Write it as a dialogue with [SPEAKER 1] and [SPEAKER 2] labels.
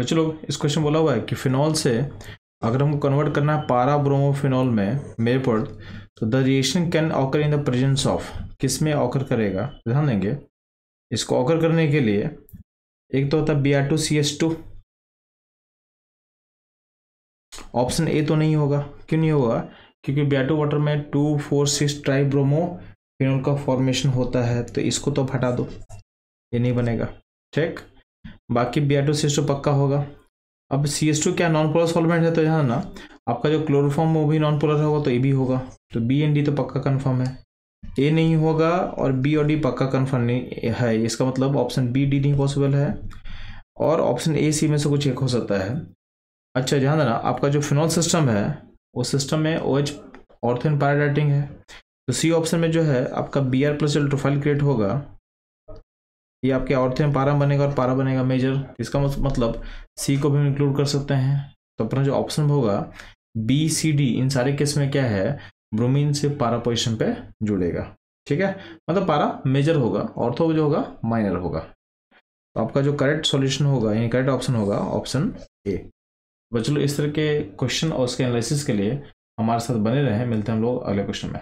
[SPEAKER 1] बच्चों लोग, इस क्वेश्चन बोला हुआ है कि फिनॉल से अगर हमको कन्वर्ट करना है पारा ब्रोमो ब्रोमोफिनॉल में मेरे पर तो the reaction can occur in the presence of किसमें ऑकर करेगा? ध्यान देंगे। इसको ऑकर करने के लिए, एक तो होता है B R two C S two option A तो नहीं होगा। क्यों नहीं होगा? क्योंकि बी आर टू वाटर में two four six tri bromo phenol का फॉर्मेशन होता है तो इसको तो हटा दो। ये नहीं बनेगा। ठीक बाकी बी टू सी टू पक्का होगा। अब सी एस टू क्या नॉन पोलर सॉल्वेंट है तो यहाँ ना, आपका जो क्लोरोफॉर्म वो भी नॉन पोलर होगा तो ए भी होगा। तो बी एंड डी तो पक्का कन्फर्म है। ए नहीं होगा और बी और डी पक्का कन्फर्म नहीं है। इसका मतलब ऑप्शन बी डी नहीं पॉसिबल है। और ऑप्शन ए सी में से कुछ एक हो सकता है। अच्छा ध्यान देना, आपका जो फिनॉल सिस्टम है वो सिस्टम में ओ एच ऑर्थन पैराडाइटिंग है। तो सी ऑप्शन में जो है, आपका B R plus profile create होगा। ये आपके ऑर्थन पारा बनेगा और पारा बनेगा मेजर इसका मतलब सी को भी हम इंक्लूड कर सकते हैं। तो अपना जो ऑप्शन होगा बी सी डी इन सारे केस में क्या है? ब्रोमीन से पारा पोजिशन पे जुड़ेगा। ठीक है? मतलब पारा मेजर होगा ऑर्थो जो होगा माइनर होगा। तो आपका जो करेक्ट सॉल्यूशन होगा, यानी करेक्ट ऑप्शन होगा ऑप्शन ए बच्चों इस तरह के क्वेश्चन और उसके एनालिसिस के लिए हमारे साथ बने रहें। मिलते हैं हम लोग अगले क्वेश्चन में।